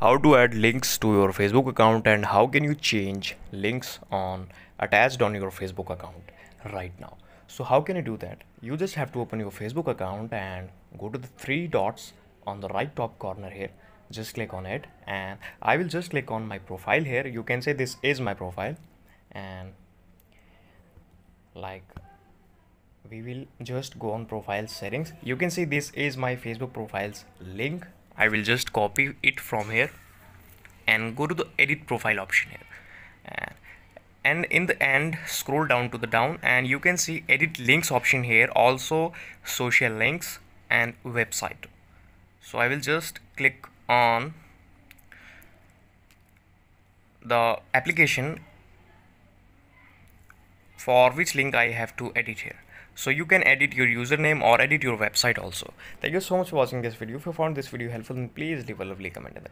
how to add links to your facebook account and how can you change links on attached on your facebook account right now? So how can you do that? You just have to open your facebook account and go to the three dots on the right top corner here. Just click on it and i will just click on my profile here. You can say this is my profile and like we will just go on profile settings. You can see this is my facebook profiles link I will just copy it from here and go to the edit profile option here. Uh, and in the end scroll down to the down and you can see edit links option here also social links and website. So I will just click on the application for which link I have to edit here so you can edit your username or edit your website also. Thank you so much for watching this video. If you found this video helpful then please leave a lovely comment in the